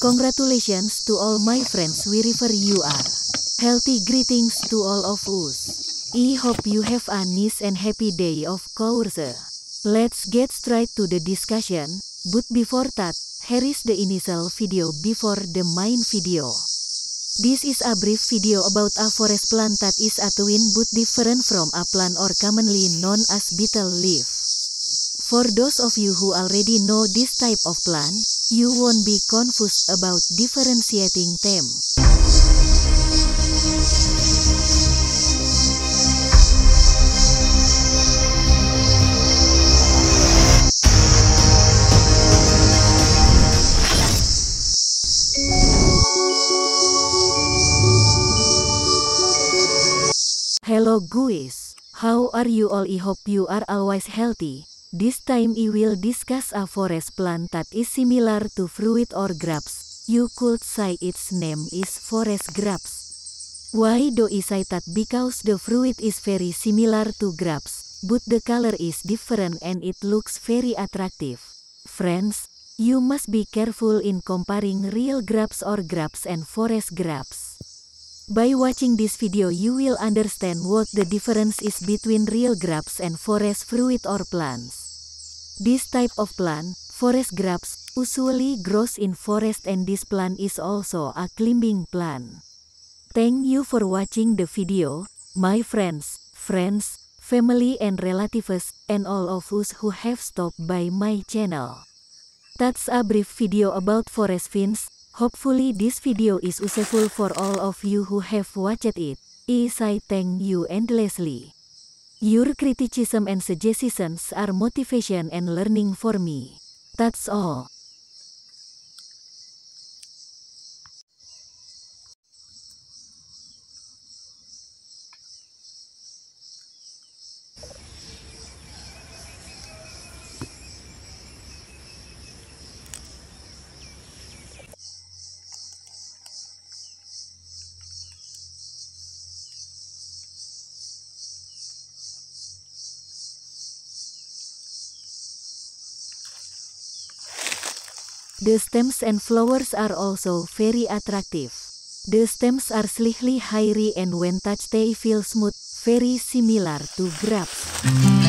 Congratulations to all my friends wherever you are. Healthy greetings to all of us. I hope you have a nice and happy day of course. Let's get straight to the discussion, but before that, here is the initial video before the main video. This is a brief video about a forest plant that is a twin but different from a plant or commonly known as betel leaf. For those of you who already know this type of plant, you won't be confused about differentiating them. Hello guys, how are you all I hope you are always healthy. This time I will discuss a forest plant that is similar to fruit or grapes. You could say its name is forest grapes. Why do I say that because the fruit is very similar to grapes, but the color is different and it looks very attractive. Friends, you must be careful in comparing real grapes or grapes and forest grapes. By watching this video you will understand what the difference is between real grapes and forest fruit or plants. This type of plant, forest grapes, usually grows in forest and this plant is also a climbing plant. Thank you for watching the video, my friends, friends, family and relatives, and all of us who have stopped by my channel. That's a brief video about forest fins, Hopefully this video is useful for all of you who have watched it. I thank you endlessly. Your criticism and suggestions are motivation and learning for me. That's all. The stems and flowers are also very attractive. The stems are slightly hairy and when touched they feel smooth, very similar to grapes.